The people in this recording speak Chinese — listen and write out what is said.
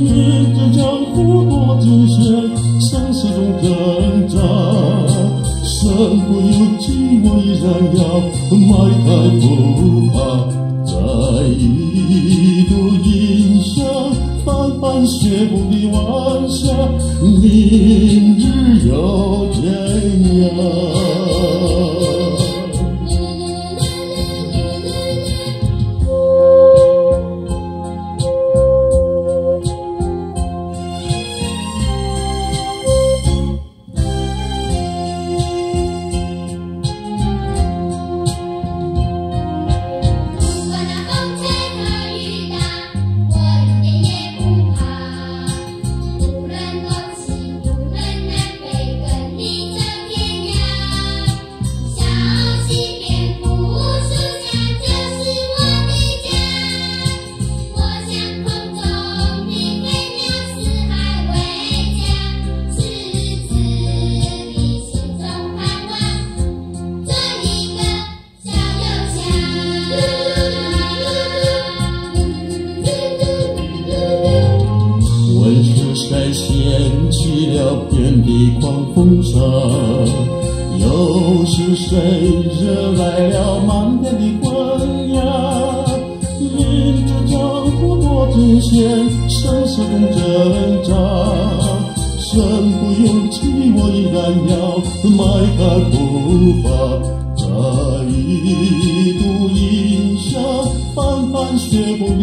迎着江湖多艰险，生死中挣扎。身不由己，我依然要迈开步伐，在一路迎向漫漫雪崩的晚霞，明日又掀起了遍地狂风沙，又是谁惹来了满天的昏鸦？迎着江湖多惊险，生死中挣扎。身不由己，我依然要迈开步伐，在一路迎向漫漫雪光里。